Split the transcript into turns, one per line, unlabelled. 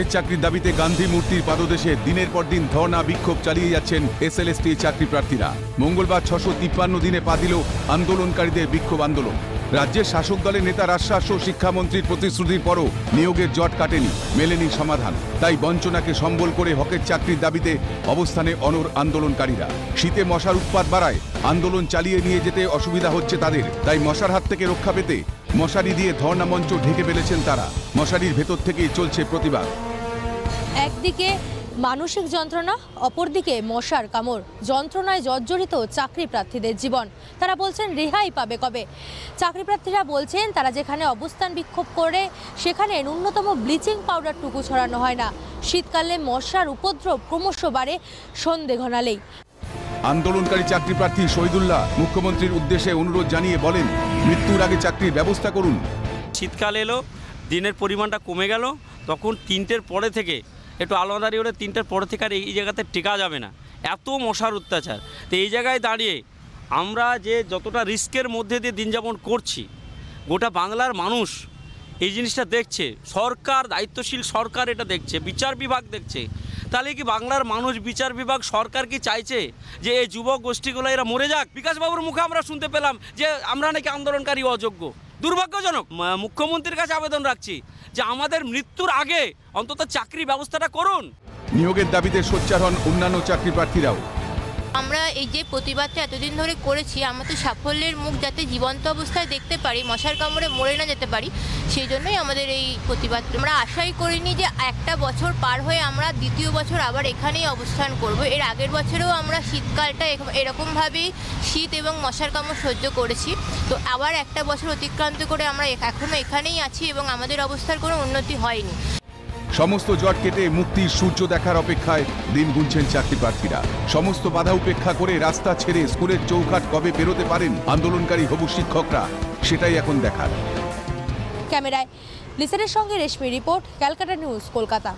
হকের চাকরির দাবিতে গান্ধী মূর্তির পাদদেশে দিনের পর দিন ধর্ণা বিক্ষোভ চালিয়ে যাচ্ছেন এসএলএসটি চাকরি প্রার্থীরা মঙ্গলবার ছশো তিপ্পান্ন দিনে পা দিল আন্দোলনকারীদের বিক্ষোভ আন্দোলন। রাজ্যের শাসক দলের নেতা রাজশাস ও শিক্ষামন্ত্রীর প্রতিশ্রুতির পরও নিয়োগের জট কাটেনি, মেলেনি সমাধান। তাই বঞ্চনাকে সম্বল করে হকের চাকরির দাবিতে অবস্থানে অনর আন্দোলনকারীরা। শীতে মশার উৎপাত বাড়ায় আন্দোলন চালিয়ে নিয়ে যেতে অসুবিধা হচ্ছে তাদের। তাই মশার হাত থেকে রক্ষা পেতে মশারি দিয়ে ধর্ণা মঞ্চ ঢেকে ফেলেছেন তারা। মশারির ভেতর থেকেই চলছে প্রতিবাদ।
একদিকে মানসিক যন্ত্রণা অপরদিকে মশার কামড়। যন্ত্রণায় জর্জরিত চাকরি প্রার্থীদের জীবন। তারা বলছেন রেহাই পাবে কবে? চাকরি প্রার্থীরা বলছেন তারা যেখানে অবস্থান বিক্ষোভ করে সেখানে ন্যূনতম ব্লিচিং পাউডারটুকু ছড়ানো হয় না। শীতকালে মশার উপদ্রব ক্রমশ বাড়ে সন্ধে ঘনালেই
আন্দোলনকারী চাকরি প্রার্থী শহীদুল্লাহ মুখ্যমন্ত্রীর উদ্দেশ্যে অনুরোধ জানিয়ে বলেন মৃত্যুর আগে চাকরির ব্যবস্থা করুন।
শীতকাল এলো দিনের পরিমাণটা কমে গেল তখন তিনটের পরে থেকে, একটু আলাদারি হলে তিনটের পরে থেকে আর এই জায়গাতে টেকা যাবে না। এত মশার অত্যাচার। তো এই জায়গায় দাঁড়িয়ে আমরা যে যতটা রিস্কের মধ্যে দিয়ে দিন যাপন করছি, গোটা বাংলার মানুষ এই জিনিসটা দেখছে, সরকার, দায়িত্বশীল সরকার এটা দেখছে, বিচার বিভাগ দেখছে। তাহলে কি বাংলার মানুষ, বিচার বিভাগ, সরকার কি চাইছে যে এই যুবক গোষ্ঠীগুলো এরা মরে যাক? বিকাশবাবুর মুখে আমরা শুনতে পেলাম যে আমরা নাকি আন্দোলনকারী অযোগ্য। দুর্ভাগ্যজনক মুখ্যমন্ত্রীর কাছে আবেদন রাখছি যে আমাদের মৃত্যুর আগে অন্তত চাকরি ব্যবস্থাটা করুন।
নিয়োগের দাবিতে সোচ্চার হন অন্যান্য চাকরি প্রার্থীরাও।
আমরা এই যে প্রতিবাদটা এতদিন ধরে করেছি আমাদের সাফল্যের মুখ যাতে জীবন্ত অবস্থায় দেখতে পারি, মশার কামড়ে মরে না যেতে পারি, সেই জন্যই আমাদের এই প্রতিবাদ। আমরা আশাই করিনি যে একটা বছর পার হয়ে আমরা দ্বিতীয় বছর আবার এখানেই অবস্থান করব। এর আগের বছরেও আমরা শীতকালটা এরকমভাবেই শীত এবং মশার কামড় সহ্য করেছি। তো আবার একটা বছর অতিক্রান্ত করে আমরা এখ- এখনও এখানেই আছি এবং আমাদের অবস্থার কোনো উন্নতি হয়নি।
সমস্ত জট কেটে মুক্তির সূর্য দেখার অপেক্ষায় দিন গুনছেন চাকরি প্রার্থীরা। সমস্ত বাধা উপেক্ষা করে রাস্তা ছেড়ে স্কুলের চৌঘাট কবে পেরোতে পারেন আন্দোলনকারী হবু শিক্ষকরা, সেটাই এখন দেখার।
ক্যামেরায় লিসারের সঙ্গে Reshmi report, Calcutta News, Kolkata.